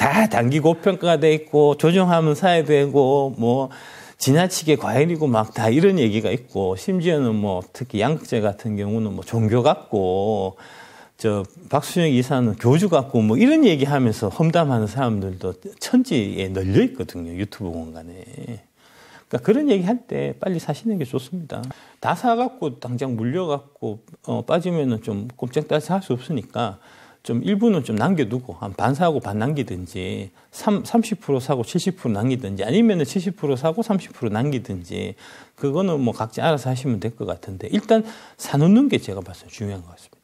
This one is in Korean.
다 단기 고평가가 돼 있고 조정하면 사야 되고 뭐 지나치게 과열이고 막 다 이런 얘기가 있고 심지어는 뭐 특히 양극재 같은 경우는 뭐 종교 같고 저 박수영 이사는 교주 같고 뭐 이런 얘기하면서 험담하는 사람들도 천지에 널려 있거든요 유튜브 공간에. 그러니까 그런 얘기 할 때 빨리 사시는 게 좋습니다. 다 사갖고 당장 물려갖고 어, 빠지면은 좀 꼼짝달싹 할수 없으니까 좀 일부는 좀 남겨두고 한 반 사고 반 남기든지 3, 30% 사고 70% 남기든지 아니면은 70% 사고 30% 남기든지 그거는 뭐 각자 알아서 하시면 될 것 같은데 일단 사놓는 게 제가 봤을 때 중요한 것 같습니다.